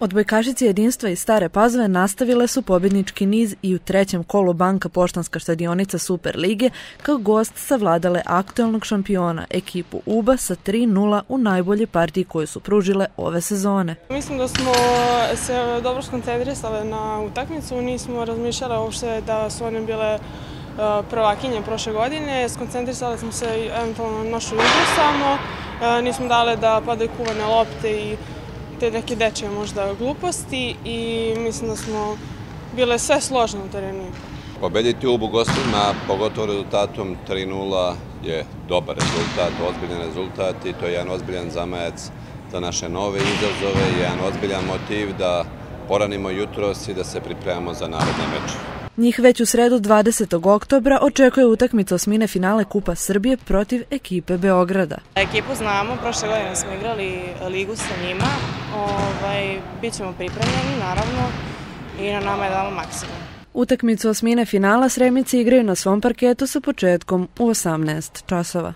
Odbojkašice jedinstva iz Stare Pazove nastavile su pobjednički niz i u trećem kolu Banka Poštanska štadionica Super Lige kao gost savladale aktualnog šampiona ekipu UBA sa 3-0 u najbolje partiji koje su pružile ove sezone. Mislim da smo se dobro skoncentrisale na utakmicu, nismo razmišljale uopšte da su one bile e, prvakinje prošle godine, skoncentrisali smo se eventualno na našu igru samo, e, nismo dale da padaju kuvane lopte i te neke dečje možda gluposti i mislim da smo bile sve složne u terenu. Pobediti u gostima, pogotovo rezultatom 3-0 je dobar rezultat, ozbiljan rezultat i to je jedan ozbiljan zamajac za naše nove izazove jedan ozbiljan motiv da poranimo jutros i da se pripremamo za narodne meče. Njih već u sredu 20. oktobra očekuje utakmica osmine finale Kupa Srbije protiv ekipe Beograda. Ekipu znamo, prošle godine smo igrali ligu sa njima, ovaj, bit ćemo pripremljeni naravno i na nama je damo maksimum. Utakmicu osmine finala Sremici igraju na svom parketu sa početkom u 18 časova.